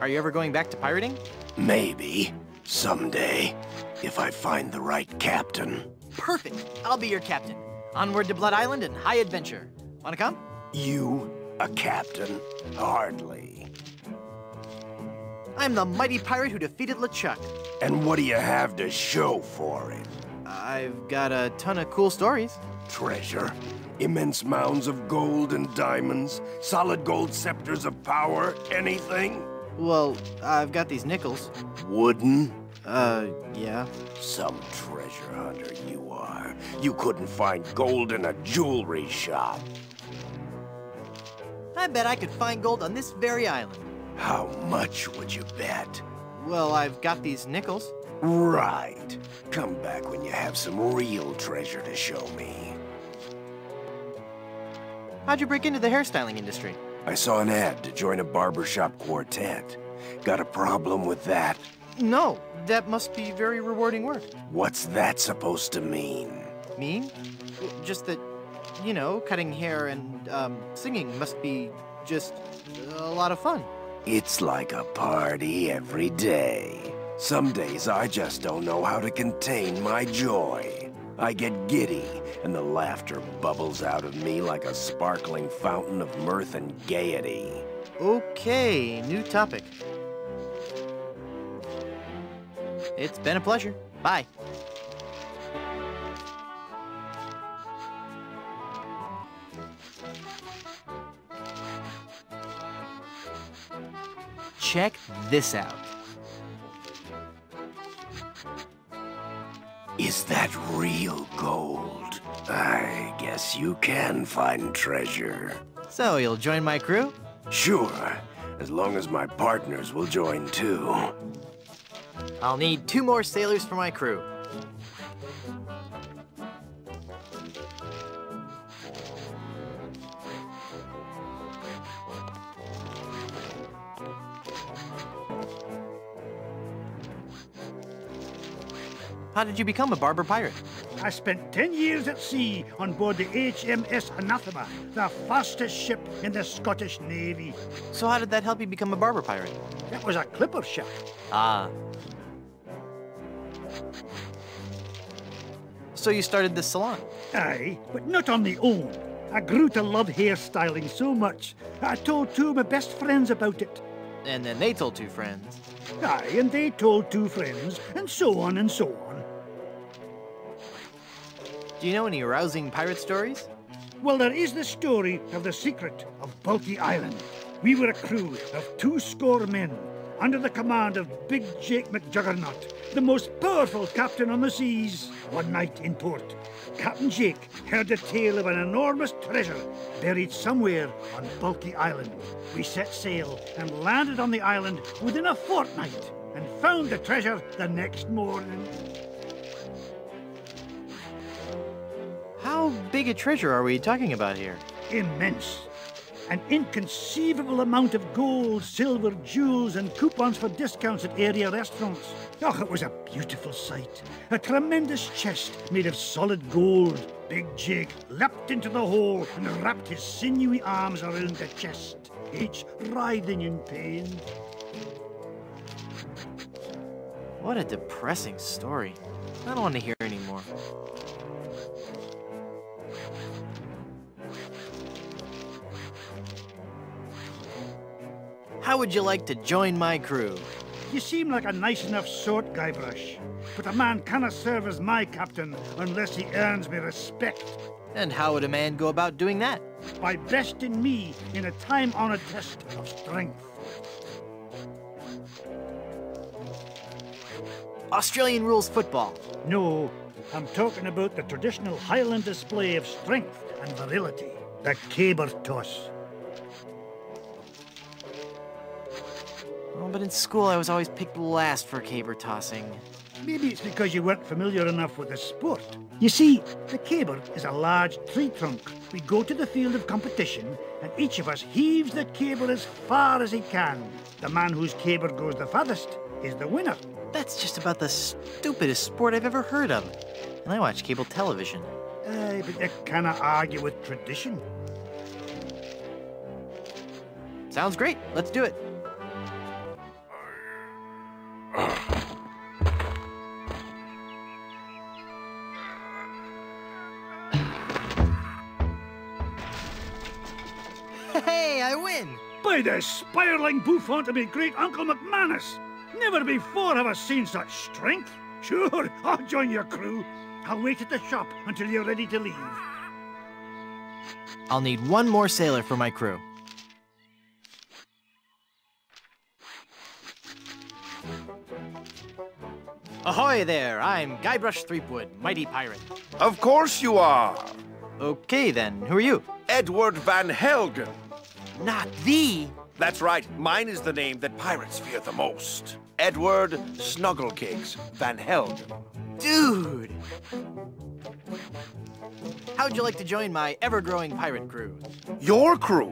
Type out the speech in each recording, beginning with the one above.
Are you ever going back to pirating? Maybe. Someday. If I find the right captain. Perfect. I'll be your captain. Onward to Blood Island and high adventure. Wanna come? You, a captain? Hardly. I'm the mighty pirate who defeated LeChuck. And what do you have to show for it? I've got a ton of cool stories. Treasure? Immense mounds of gold and diamonds? Solid gold scepters of power? Anything? Well, I've got these nickels. Wooden? Uh, yeah. Some treasure hunter you are. You couldn't find gold in a jewelry shop. I bet I could find gold on this very island. How much would you bet? Well, I've got these nickels. Right. Come back when you have some real treasure to show me. How'd you break into the hairstyling industry? I saw an ad to join a barbershop quartet. Got a problem with that? No, that must be very rewarding work. What's that supposed to mean? Mean? Just that, you know, cutting hair and um, singing must be just a lot of fun. It's like a party every day. Some days I just don't know how to contain my joy. I get giddy, and the laughter bubbles out of me like a sparkling fountain of mirth and gaiety. Okay, new topic. It's been a pleasure. Bye. Check this out. Is that real gold? I guess you can find treasure. So, you'll join my crew? Sure, as long as my partners will join too. I'll need two more sailors for my crew. How did you become a barber pirate? I spent 10 years at sea on board the HMS Anathema, the fastest ship in the Scottish Navy. So how did that help you become a barber pirate? That was a clipper ship. Ah. So you started this salon? Aye, but not on the own. I grew to love hairstyling so much, that I told two of my best friends about it. And then they told two friends. Aye, and they told two friends, and so on and so on. Do you know any rousing pirate stories? Well, there is the story of the secret of Bulky Island. We were a crew of two score men under the command of Big Jake McJuggernaut, the most powerful captain on the seas. One night in port, Captain Jake heard the tale of an enormous treasure buried somewhere on Bulky Island. We set sail and landed on the island within a fortnight and found the treasure the next morning. How big a treasure are we talking about here? Immense. An inconceivable amount of gold, silver, jewels, and coupons for discounts at area restaurants. Oh, it was a beautiful sight. A tremendous chest made of solid gold. Big Jake leapt into the hole and wrapped his sinewy arms around the chest, each writhing in pain. What a depressing story. I don't want to hear anymore. How would you like to join my crew? You seem like a nice enough sort, Guybrush. But a man cannot serve as my captain unless he earns me respect. And how would a man go about doing that? By besting me in a time-honored test of strength. Australian rules football. No, I'm talking about the traditional Highland display of strength and virility, the caber toss. Oh, but in school I was always picked last for caber tossing. Maybe it's because you weren't familiar enough with the sport. You see, the caber is a large tree trunk. We go to the field of competition, and each of us heaves the caber as far as he can. The man whose caber goes the farthest is the winner. That's just about the stupidest sport I've ever heard of. And I watch cable television. Aye, but you cannot argue with tradition. Sounds great. Let's do it. By the spiraling bouffant of me great Uncle McManus! Never before have I seen such strength. Sure, I'll join your crew. I'll wait at the shop until you're ready to leave. I'll need one more sailor for my crew. Ahoy there! I'm Guybrush Threepwood, mighty pirate. Of course you are. Okay then, who are you? Edward Van Helgen. Not the... That's right, mine is the name that pirates fear the most. Edward Snugglecakes Van Helgen. Dude! How'd you like to join my ever-growing pirate crew? Your crew?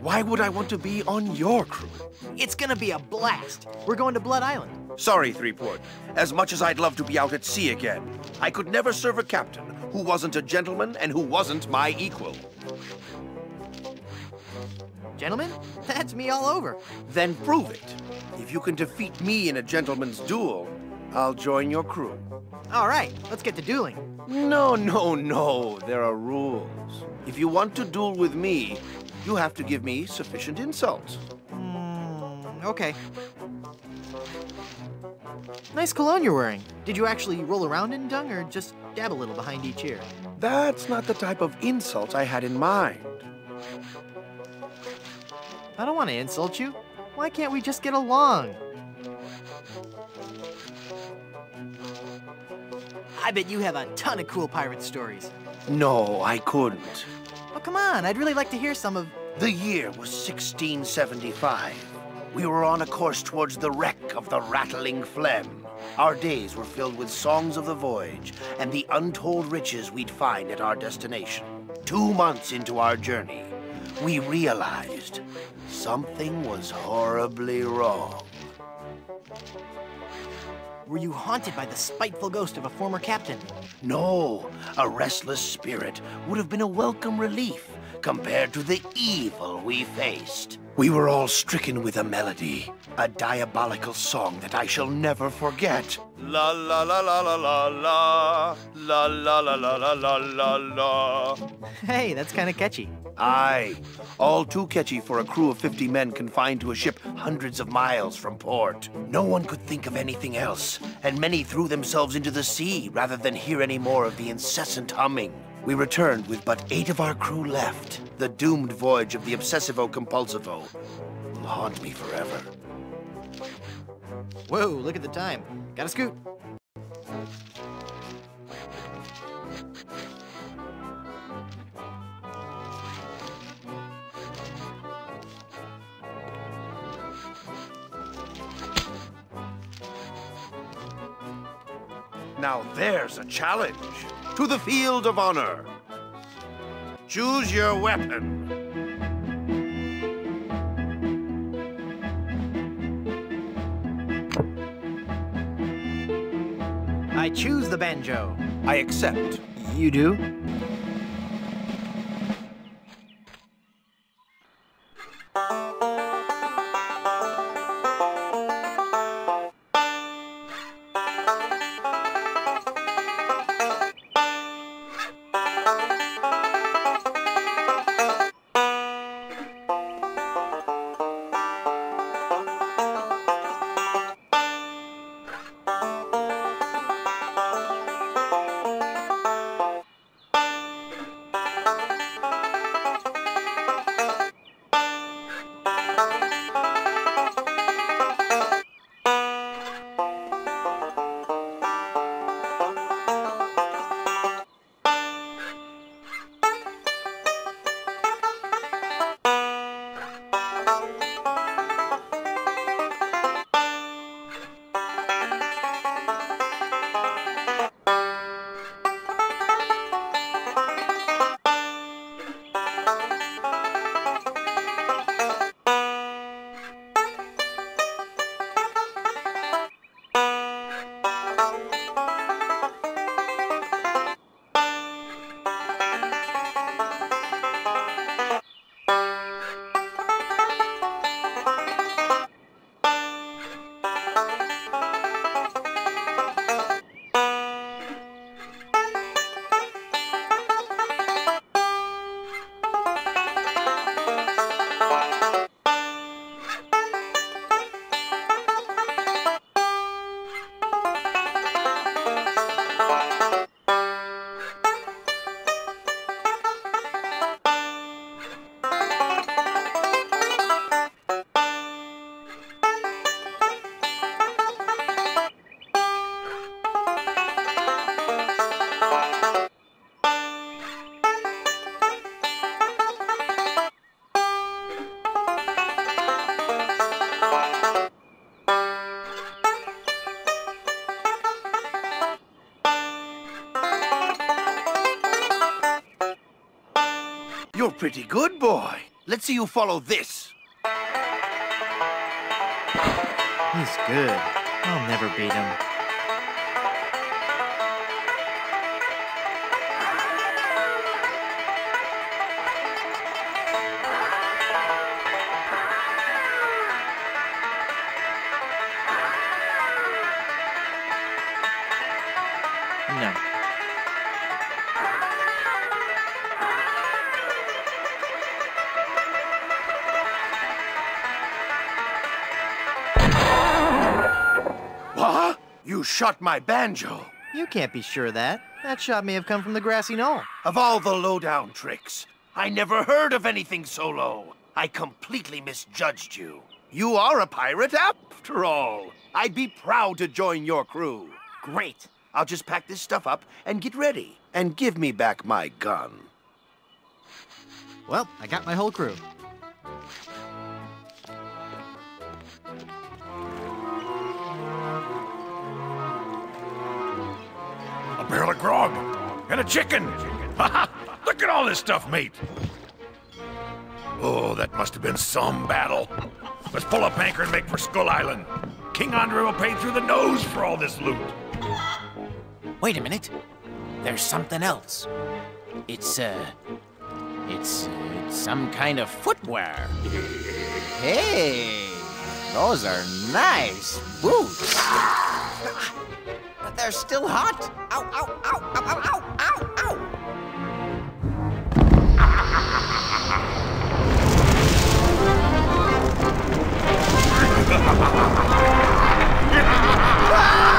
Why would I want to be on your crew? It's gonna be a blast! We're going to Blood Island. Sorry, Threepwood. As much as I'd love to be out at sea again, I could never serve a captain who wasn't a gentleman and who wasn't my equal. Gentlemen, that's me all over. Then prove it. If you can defeat me in a gentleman's duel, I'll join your crew. All right, let's get to dueling. No, no, no. There are rules. If you want to duel with me, you have to give me sufficient insults. Mm, okay. Nice cologne you're wearing. Did you actually roll around in dung or just dab a little behind each ear? That's not the type of insult I had in mind. I don't want to insult you. Why can't we just get along? I bet you have a ton of cool pirate stories. No, I couldn't. Oh, come on, I'd really like to hear some of... The year was 1675. We were on a course towards the wreck of the Rattling Phlegm. Our days were filled with songs of the voyage and the untold riches we'd find at our destination. Two months into our journey, we realized something was horribly wrong. Were you haunted by the spiteful ghost of a former captain? No, a restless spirit would have been a welcome relief compared to the evil we faced. We were all stricken with a melody, a diabolical song that I shall never forget. La la la la la la la, la la la la la la la la. Hey, that's kind of catchy. Aye, all too catchy for a crew of 50 men confined to a ship hundreds of miles from port. No one could think of anything else, and many threw themselves into the sea rather than hear any more of the incessant humming. We returned with but eight of our crew left. The doomed voyage of the Obsessivo-Compulsivo will haunt me forever. Whoa, look at the time. Gotta scoot. Now there's a challenge. To the field of honor. Choose your weapon. I choose the banjo. I accept. You do? Pretty good, boy. Let's see you follow this. He's good. I'll never beat him. Shot my banjo. You can't be sure of that. That shot may have come from the grassy knoll. Of all the lowdown tricks, I never heard of anything so low. I completely misjudged you. You are a pirate after all. I'd be proud to join your crew. Great. I'll just pack this stuff up and get ready. And give me back my gun. Well, I got my whole crew. Barrel of grog. And a chicken. Ha ha! Look at all this stuff, mate. Oh, that must have been some battle. Let's pull up anchor and make for Skull Island. King Andre will pay through the nose for all this loot. Wait a minute. There's something else. It's, uh. It's, uh, some kind of footwear. Hey! Those are nice boots. They're still hot. Ow, ow, ow, ow, ow, ow, ow, ow!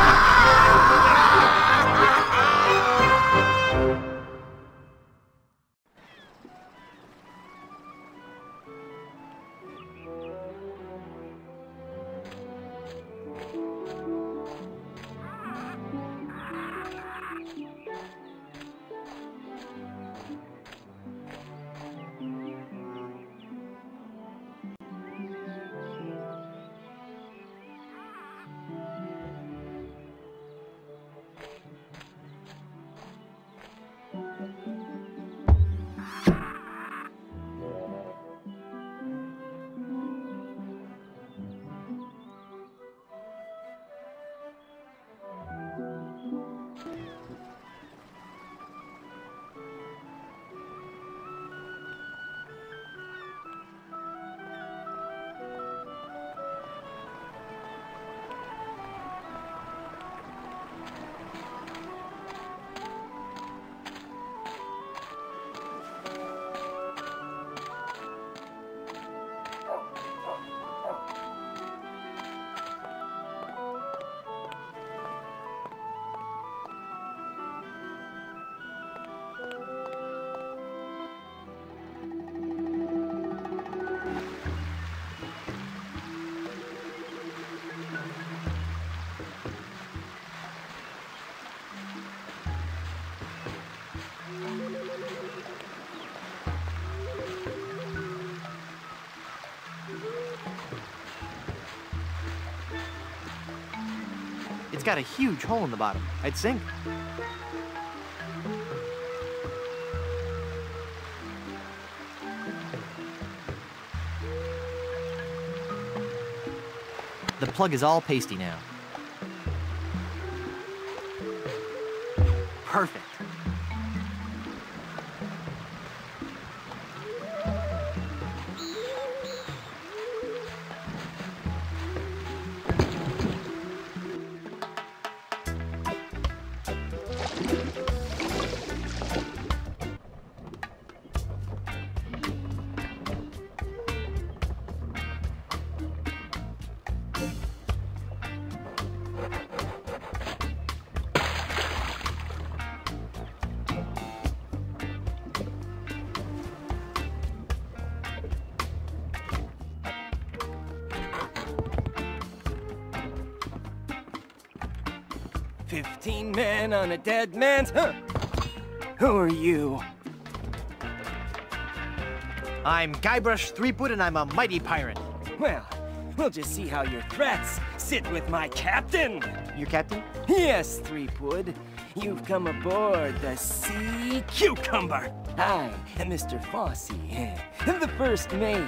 It's got a huge hole in the bottom. I'd sink. The plug is all pasty now. Perfect. Dead man's. Huh. Who are you? I'm Guybrush Threepwood, and I'm a mighty pirate. Well, we'll just see how your threats sit with my captain. Your captain? Yes, Threepwood. You've come aboard the Sea Cucumber. I am Mr. Fossey, eh? the first mate.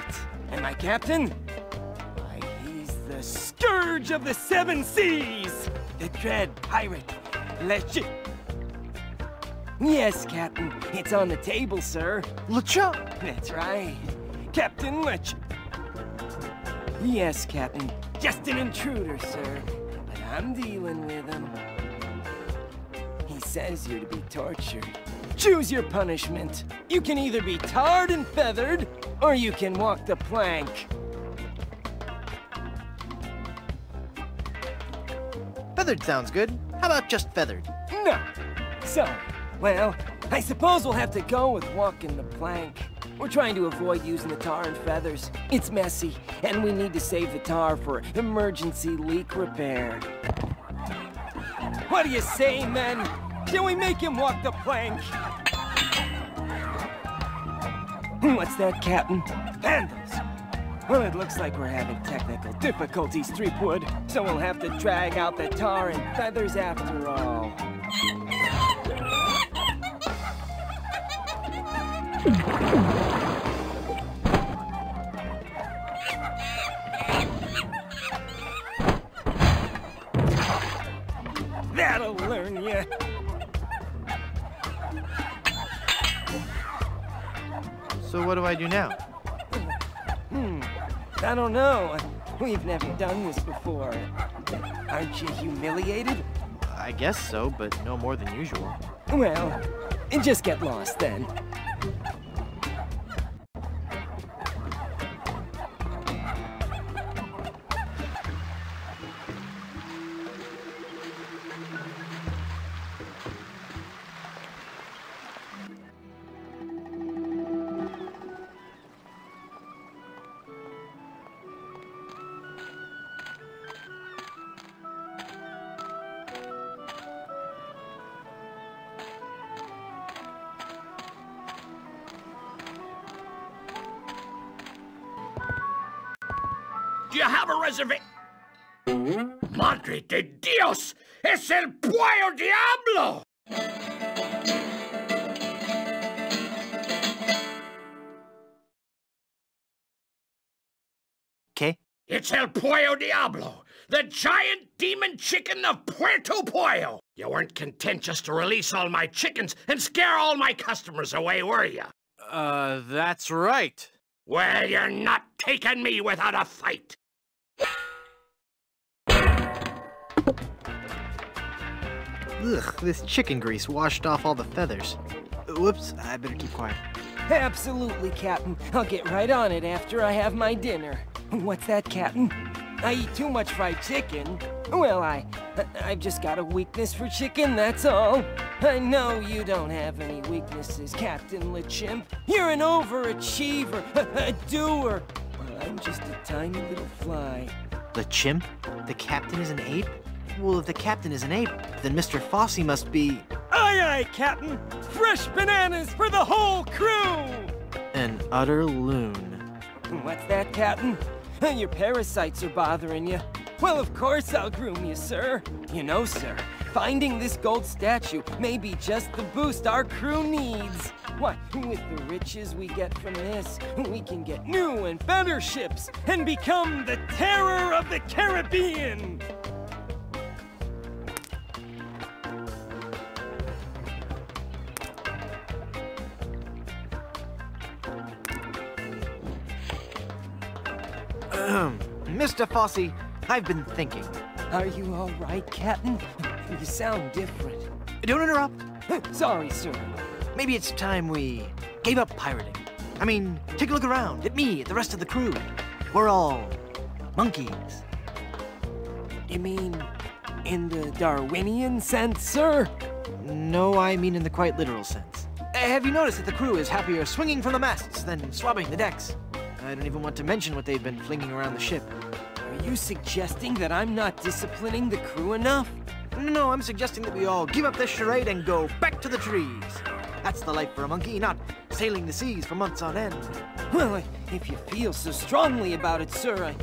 And my captain? Why, he's the scourge of the seven seas! The dread pirate, Lech... Yes, Captain. It's on the table, sir. LeChuck! That's right. Captain Lech... Yes, Captain. Just an intruder, sir. But I'm dealing with him. He says you're to be tortured. Choose your punishment. You can either be tarred and feathered, or you can walk the plank. Feathered sounds good. How about just feathered? No. Sorry. Well, I suppose we'll have to go with walking the plank. We're trying to avoid using the tar and feathers. It's messy, and we need to save the tar for emergency leak repair. What do you say, men? Shall we make him walk the plank? Hmm, what's that, Captain? Vandals! Well, it looks like we're having technical difficulties, Threepwood, so we'll have to drag out the tar and feathers after all. That'll learn you. So what do I do now? Hmm, I don't know. We've never done this before. Aren't you humiliated? I guess so, but no more than usual. Well, just get lost then. It's El Pollo Diablo, the giant demon chicken of Puerto Pollo. You weren't content just to release all my chickens and scare all my customers away, were you? Uh, that's right. Well, you're not taking me without a fight. Ugh, this chicken grease washed off all the feathers. Whoops, I better keep quiet. Absolutely, Captain. I'll get right on it after I have my dinner. What's that, Captain? I eat too much fried chicken. Well, I, I've just got a weakness for chicken, that's all. I know you don't have any weaknesses, Captain LeChimp. You're an overachiever, a, doer. Well, I'm just a tiny little fly. The chimp? The captain is an ape? Well, if the captain is an ape, then Mr. Fossey must be Aye, aye, Captain. Fresh bananas for the whole crew. an utter loon. What's that, Captain? Your parasites are bothering you. Well, of course I'll groom you, sir. You know, sir, finding this gold statue may be just the boost our crew needs. Why, with the riches we get from this, we can get new and better ships and become the terror of the Caribbean. Mr. Fossey, I've been thinking. Are you all right, Captain? You sound different. Don't interrupt. Sorry, sir. Maybe it's time we gave up pirating. I mean, take a look around at me, at the rest of the crew. We're all monkeys. You mean in the Darwinian sense, sir? No, I mean in the quite literal sense. Uh, Have you noticed that the crew is happier swinging from the masts than swabbing the decks? I don't even want to mention what they've been flinging around the ship. Are you suggesting that I'm not disciplining the crew enough? No, no, I'm suggesting that we all give up this charade and go back to the trees. That's the life for a monkey, not sailing the seas for months on end. Well, if you feel so strongly about it, sir, I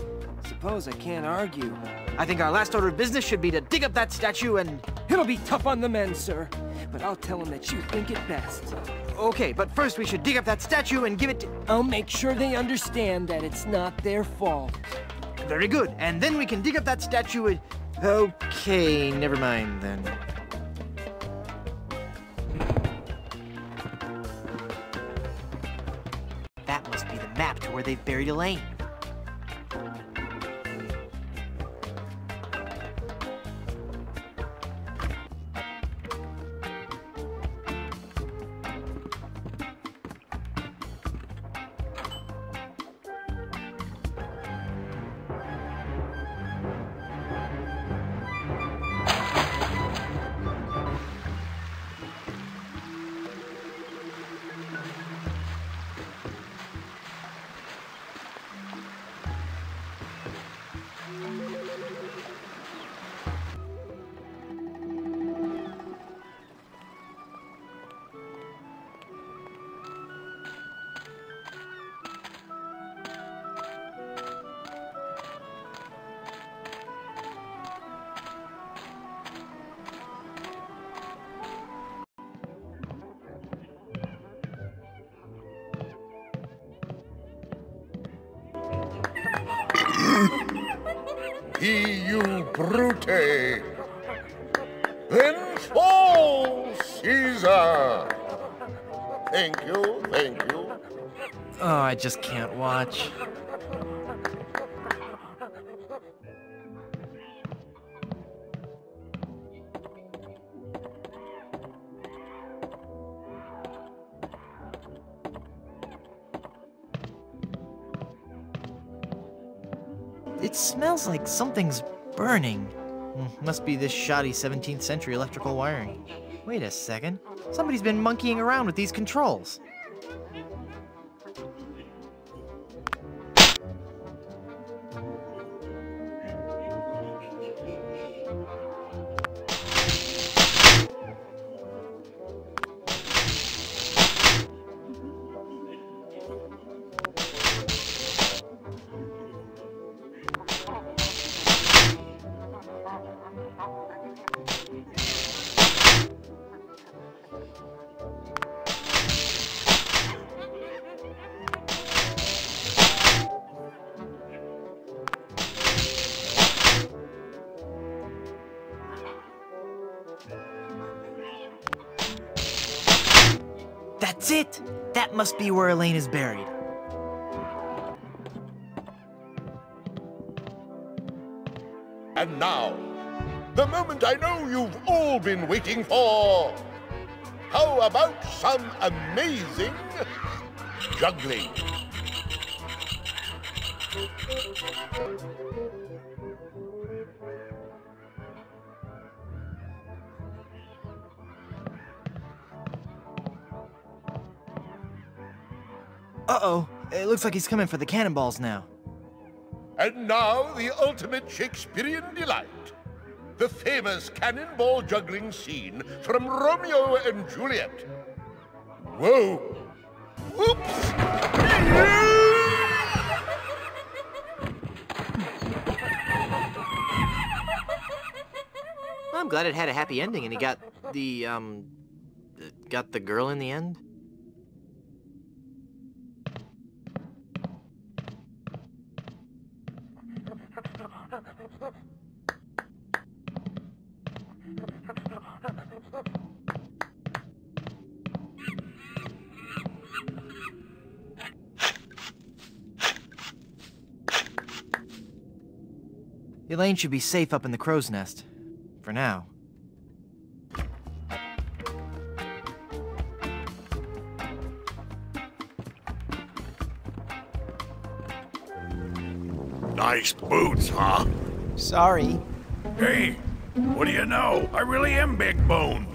suppose I can't argue. I think our last order of business should be to dig up that statue and... It'll be tough on the men, sir, but I'll tell them that you think it best. okay, but first we should dig up that statue and give it to... I'll make sure they understand that it's not their fault. Very good. And then we can dig up that statue and... Okay, never mind then. That must be the map to where they've buried Elaine. You brute! Then fall, Caesar! Thank you, thank you. Oh, I just can't watch. It smells like something's burning. Hmm, Must be this shoddy 17th century electrical wiring. Wait a second. Somebody's been monkeying around with these controls. That's it! That must be where Elaine is buried. And now, the moment I know you've all been waiting for. How about some amazing juggling? Uh-oh. It looks like he's coming for the cannonballs now. And now the ultimate Shakespearean delight. The famous cannonball juggling scene from Romeo and Juliet. Whoa! Whoops! I'm glad it had a happy ending and he got the, um... Got the girl in the end. Elaine should be safe up in the crow's nest. For now. Nice boots, huh? Sorry. Hey, what do you know? I really am big bone.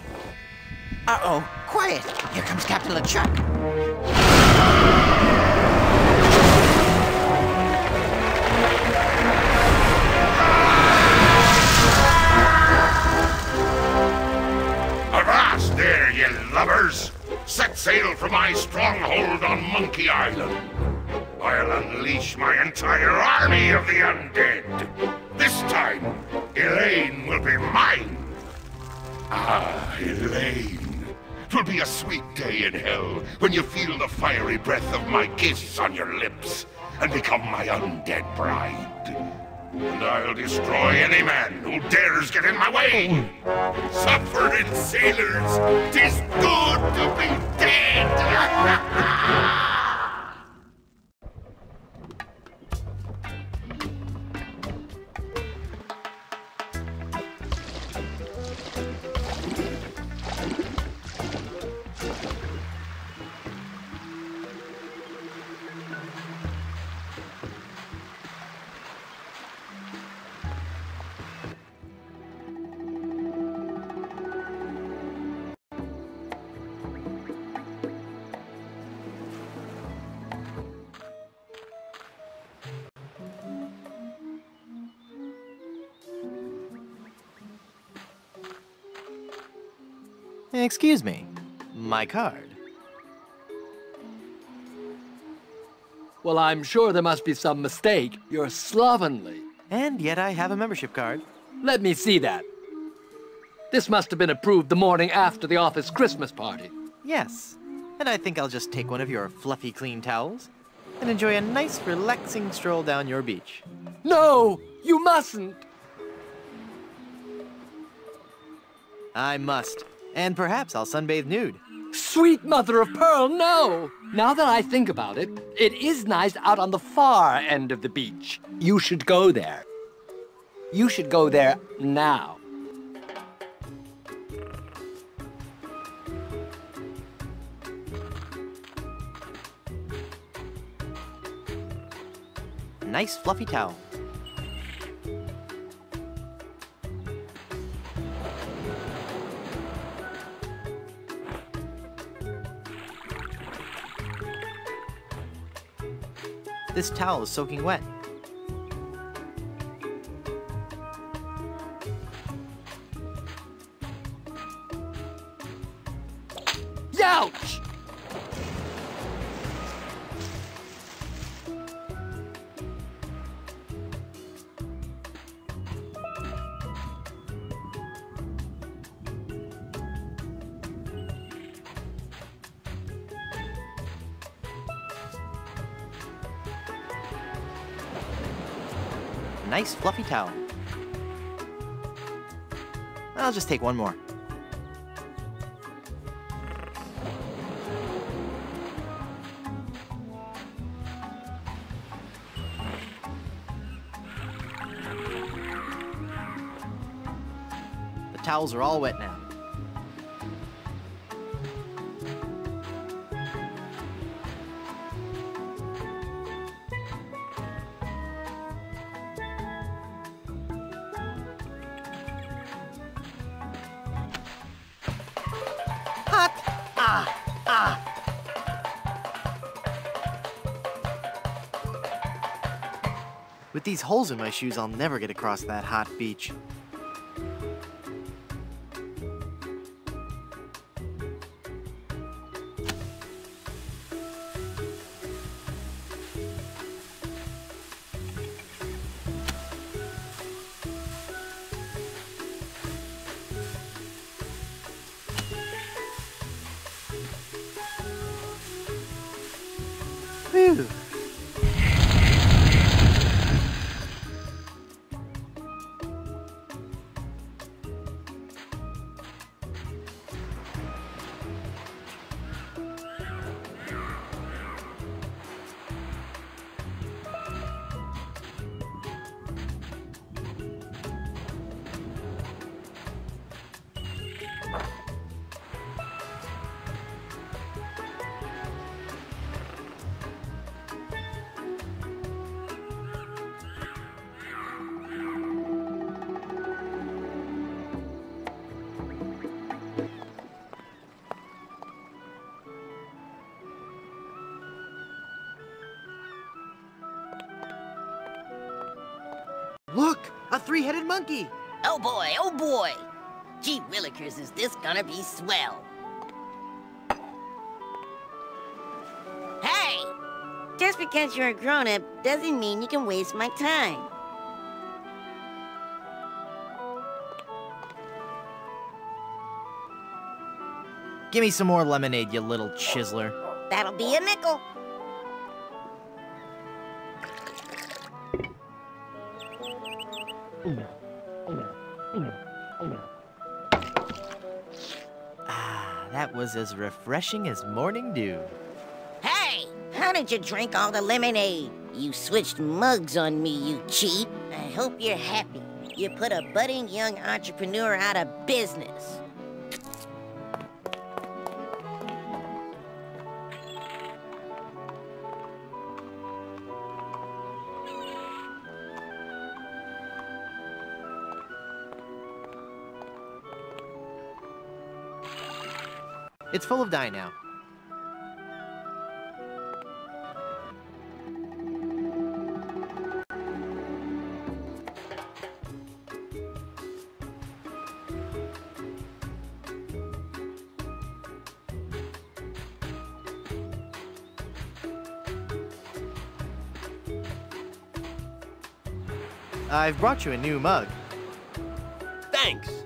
Uh-oh. Quiet. Here comes Captain LeChuck. Avast there, ye lubbers! Set sail for my stronghold on Monkey Island. I'll unleash my entire army of the undead. Mine. Ah, Elaine, 'Twill be a sweet day in hell when you feel the fiery breath of my kiss on your lips and become my undead bride. And I'll destroy any man who dares get in my way. Suffering sailors, tis good to be dead. Excuse me. My card. Well, I'm sure there must be some mistake. You're slovenly. And yet I have a membership card. Let me see that. This must have been approved the morning after the office Christmas party. Yes. And I think I'll just take one of your fluffy clean towels and enjoy a nice relaxing stroll down your beach. No, you mustn't. I must. And perhaps I'll sunbathe nude. Sweet mother of pearl, no! Now that I think about it, it is nice out on the far end of the beach. You should go there. You should go there now. Nice fluffy towel. This towel is soaking wet. Fluffy towel. I'll just take one more. The towels are all wet now. These holes in my shoes, I'll never get across that hot beach. Look! A three-headed monkey! Oh boy, oh boy! Gee willikers, is this gonna be swell? Hey! Just because you're a grown-up doesn't mean you can waste my time. Give me some more lemonade, you little chiseler. That'll be a nickel. Ah, that was as refreshing as morning dew. Hey, how did you drink all the lemonade? You switched mugs on me, you cheat. I hope you're happy. You put a budding young entrepreneur out of business. It's full of dye now. I've brought you a new mug. Thanks.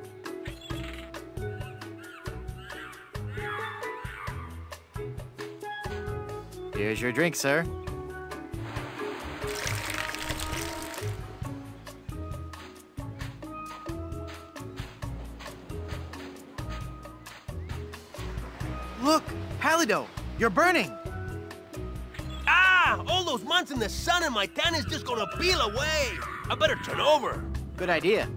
Here's your drink, sir. Look, Palido, you're burning. Ah! All those months in the sun and my tan is just gonna peel away. I better turn over. Good idea.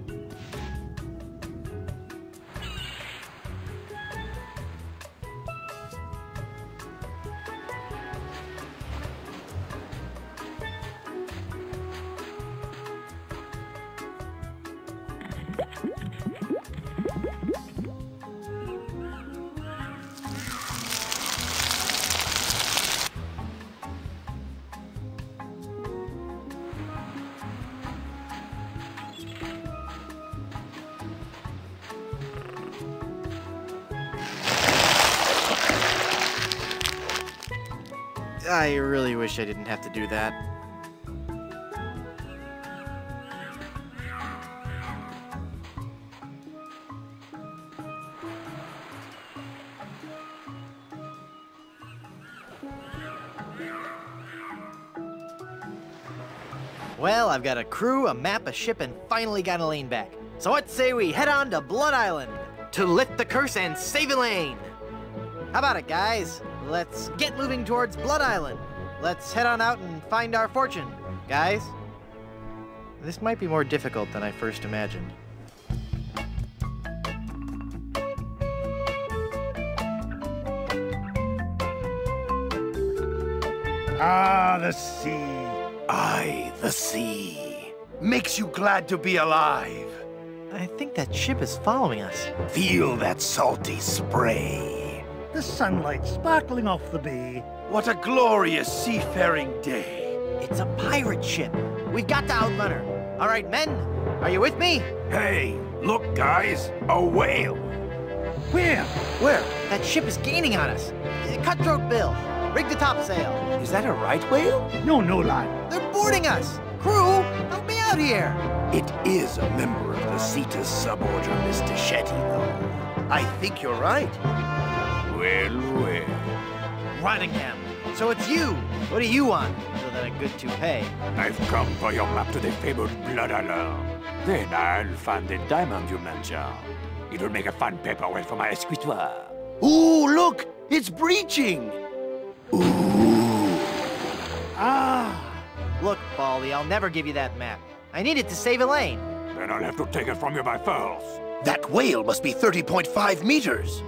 Wish I didn't have to do that. Well, I've got a crew, a map, a ship, and finally got Elaine back. So what say we head on to Blood Island to lift the curse and save Elaine? How about it, guys? Let's get moving towards Blood Island. Let's head on out and find our fortune. Guys, this might be more difficult than I first imagined. Ah, the sea. I, the sea. Makes you glad to be alive. I think that ship is following us. Feel that salty spray. The sunlight sparkling off the bay. What a glorious seafaring day. It's a pirate ship. We've got to outrun her. All right, men, are you with me? Hey, look, guys, a whale. Where? Where? That ship is gaining on us. Cutthroat Bill, rig the topsail. Is that a right whale? No, no, lad. They're boarding us. Crew, help me out here. It is a member of the Cetus suborder, Mysticeti, though. I think you're right. Well, well. Rottingham. So it's you. What do you want? Other than a good toupee. I've come for your map to the fabled Blood Island. Then I'll find the diamond you mentioned. It'll make a fine paperweight for my escritoire. Ooh, look! It's breaching! Ooh! Ah, Look, Baldy, I'll never give you that map. I need it to save Elaine. Then I'll have to take it from you by force. That whale must be 30.5 meters.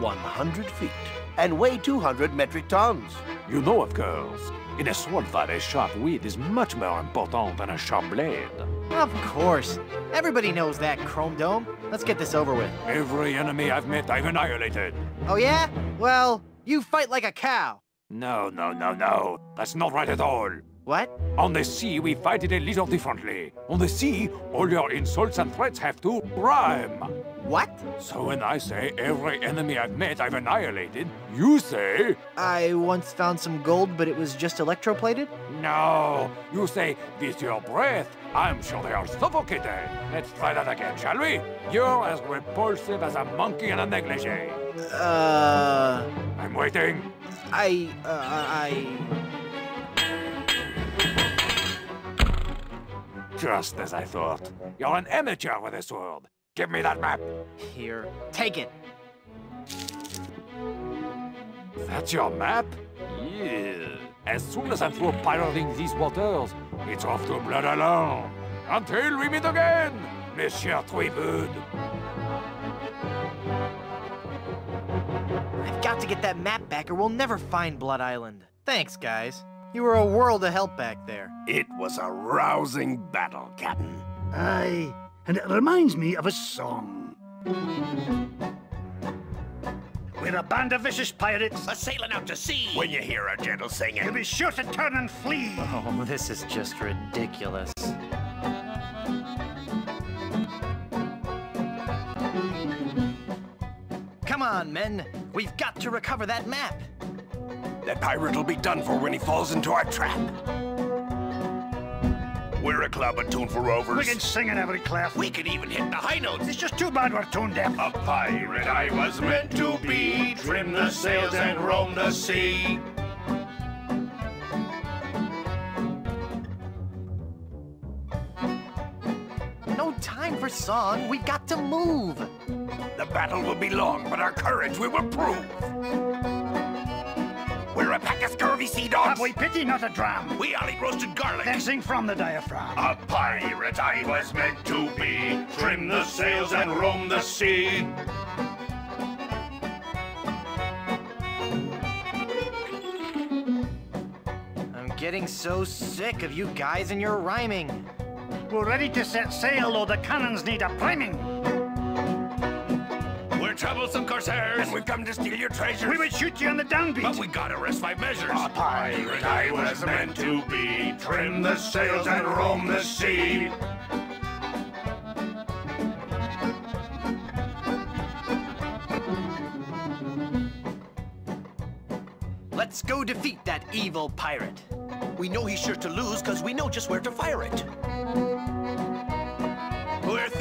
100 feet. And weigh 200 metric tons. You know, of course, in a sword fight, a sharp wit is much more important than a sharp blade. Of course. Everybody knows that, Chrome Dome. Let's get this over with. Every enemy I've met, I've annihilated. Oh, yeah? Well, you fight like a cow. No, no, no, no. That's not right at all. What? On the sea, we fight it a little differently. On the sea, all your insults and threats have to rhyme. What? So when I say every enemy I've met I've annihilated, you say, I once found some gold, but it was just electroplated? No, you say with your breath. I'm sure they are suffocated. Let's try that again, shall we? You're as repulsive as a monkey in a negligee. Uh, I'm waiting. I, uh, I... Just as I thought. You're an amateur with this world. Give me that map. Here, take it. That's your map? Yeah. As soon as I'm through pirating these waters, it's off to Blood Island. Until we meet again, Monsieur Threepwood. I've got to get that map back or we'll never find Blood Island. Thanks, guys. You were a world of help back there. It was a rousing battle, Captain. Aye, and it reminds me of a song. We're a band of vicious pirates. A sailing out to sea. When you hear a gentle singing, You'll be sure to turn and flee. Oh, this is just ridiculous. Come on, men. We've got to recover that map. That pirate will be done for when he falls into our trap. we're a club attuned for rovers. We can sing in every clef. We can even hit the high notes. It's just too bad we're tone deaf. A pirate I was meant to be, trim the sails and roam the sea. No time for song. We got to move. The battle will be long, but our courage we will prove. We're a pack of scurvy sea dogs. Have we pity, not a dram? We only roasted garlic. Then sing from the diaphragm. A pirate I was meant to be, trim the sails and roam the sea. I'm getting so sick of you guys and your rhyming. We're ready to set sail, though the cannons need a priming. We're troublesome corsairs, And we've come to steal your treasures. We would shoot you on the downbeat. but we gotta rest my measures. A pirate I was meant to be, trim the sails and roam the sea. Let's go defeat that evil pirate. We know he's sure to lose because we know just where to fire it.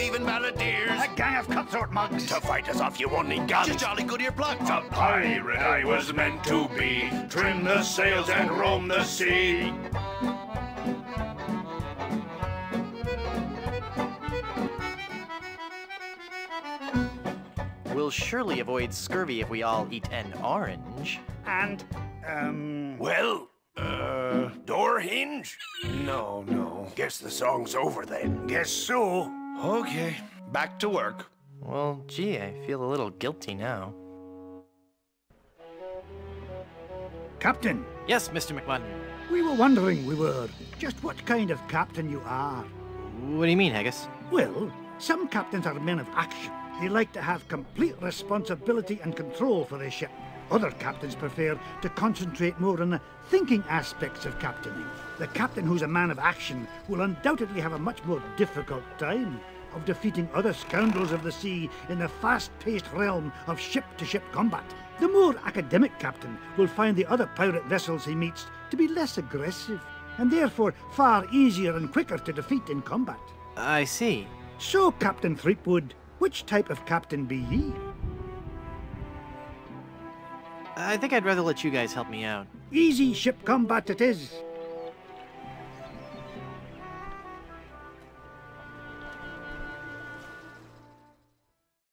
We're thieving balladeers. A gang of cutthroat mugs. To fight us off, you won't need guns. Just jolly good earplugs. A pirate I was meant to be, trim the sails and roam the sea. We'll surely avoid scurvy if we all eat an orange. And, um... Well, uh, door hinge? No, no. Guess the song's over then. Guess so. Okay, back to work. Well, gee, I feel a little guilty now. Captain, Yes, Mr. McMutton. we were wondering, we were, just what kind of captain you are. What do you mean, Haggis? Well, some captains are men of action. They like to have complete responsibility and control for their ship. Other captains prefer to concentrate more on the thinking aspects of captaining. The captain who's a man of action will undoubtedly have a much more difficult time of defeating other scoundrels of the sea in the fast-paced realm of ship-to-ship combat. The more academic captain will find the other pirate vessels he meets to be less aggressive, and therefore far easier and quicker to defeat in combat. I see. So, Captain Threepwood, which type of captain be ye? I think I'd rather let you guys help me out. Easy ship combat it is.